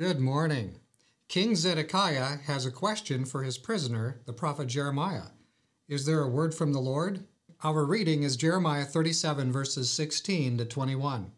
Good morning. King Zedekiah has a question for his prisoner, the prophet Jeremiah. Is there a word from the Lord? Our reading is Jeremiah 37, verses 16 to 21.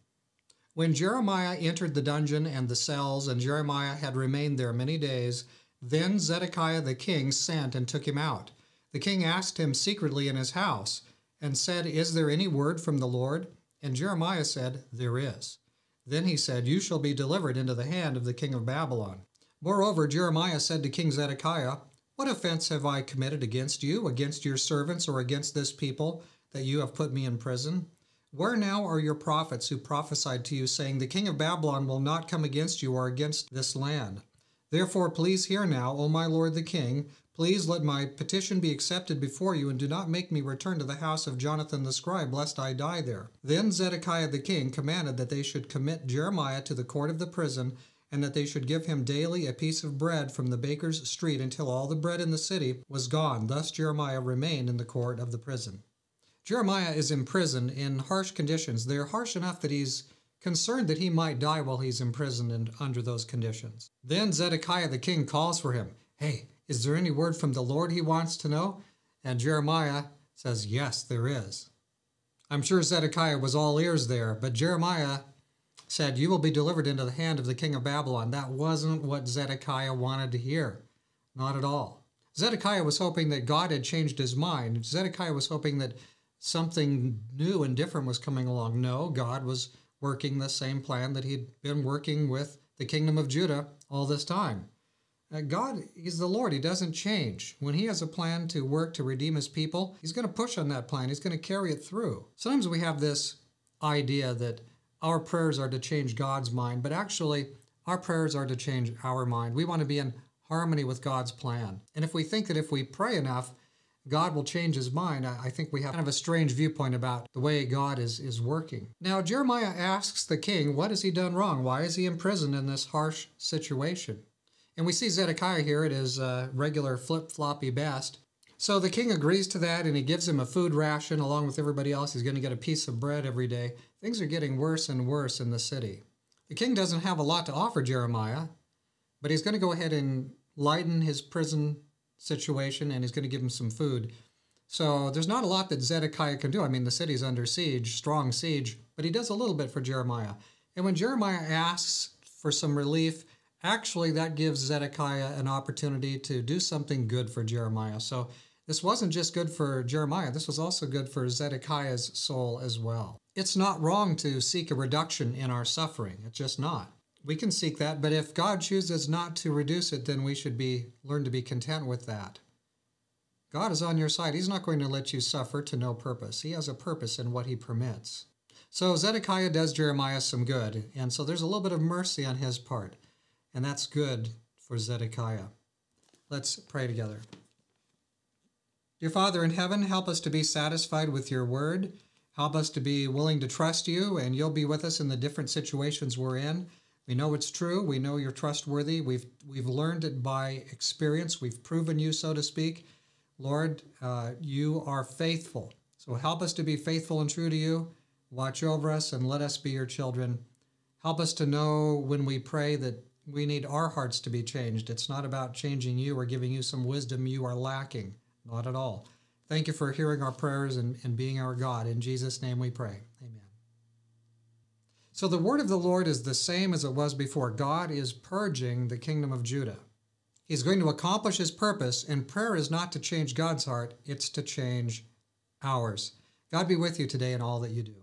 When Jeremiah entered the dungeon and the cells, and Jeremiah had remained there many days, then Zedekiah the king sent and took him out. The king asked him secretly in his house, and said, Is there any word from the Lord? And Jeremiah said, There is. Then he said, You shall be delivered into the hand of the king of Babylon. Moreover, Jeremiah said to King Zedekiah, What offense have I committed against you, against your servants, or against this people, that you have put me in prison? Where now are your prophets who prophesied to you, saying, The king of Babylon will not come against you or against this land? Therefore, please hear now, O my lord the king, Please let my petition be accepted before you, and do not make me return to the house of Jonathan the scribe, lest I die there. Then Zedekiah the king commanded that they should commit Jeremiah to the court of the prison, and that they should give him daily a piece of bread from the baker's street until all the bread in the city was gone. Thus Jeremiah remained in the court of the prison. Jeremiah is imprisoned in harsh conditions. They're harsh enough that he's concerned that he might die while he's imprisoned and under those conditions. Then Zedekiah the king calls for him. Hey, is there any word from the Lord he wants to know? And Jeremiah says, Yes, there is. I'm sure Zedekiah was all ears there, but Jeremiah said, You will be delivered into the hand of the king of Babylon. That wasn't what Zedekiah wanted to hear. Not at all. Zedekiah was hoping that God had changed his mind. Zedekiah was hoping that something new and different was coming along. No, God was working the same plan that he'd been working with the kingdom of Judah all this time. Uh, God is the Lord. He doesn't change. When He has a plan to work to redeem His people, He's going to push on that plan. He's going to carry it through. Sometimes we have this idea that our prayers are to change God's mind, but actually, our prayers are to change our mind. We want to be in harmony with God's plan. And if we think that if we pray enough, God will change his mind, I think we have kind of a strange viewpoint about the way God is, is working. Now, Jeremiah asks the king, What has he done wrong? Why is he imprisoned in this harsh situation? And we see Zedekiah here at his uh, regular flip floppy best. So the king agrees to that and he gives him a food ration along with everybody else. He's going to get a piece of bread every day. Things are getting worse and worse in the city. The king doesn't have a lot to offer Jeremiah, but he's going to go ahead and lighten his prison situation and he's going to give him some food. So there's not a lot that Zedekiah can do. I mean, the city's under siege, strong siege, but he does a little bit for Jeremiah. And when Jeremiah asks for some relief, actually that gives Zedekiah an opportunity to do something good for Jeremiah. So this wasn't just good for Jeremiah, this was also good for Zedekiah's soul as well. It's not wrong to seek a reduction in our suffering. It's just not. We can seek that, but if God chooses not to reduce it, then we should be learn to be content with that. God is on your side. He's not going to let you suffer to no purpose. He has a purpose in what he permits. So Zedekiah does Jeremiah some good, and so there's a little bit of mercy on his part and that's good for Zedekiah. Let's pray together. Dear Father in heaven, help us to be satisfied with your word. Help us to be willing to trust you, and you'll be with us in the different situations we're in. We know it's true. We know you're trustworthy. We've, we've learned it by experience. We've proven you, so to speak. Lord, uh, you are faithful. So help us to be faithful and true to you. Watch over us and let us be your children. Help us to know when we pray that we need our hearts to be changed. It's not about changing you or giving you some wisdom you are lacking. Not at all. Thank you for hearing our prayers and, and being our God. In Jesus' name we pray. Amen. So the word of the Lord is the same as it was before. God is purging the kingdom of Judah. He's going to accomplish his purpose, and prayer is not to change God's heart, it's to change ours. God be with you today in all that you do.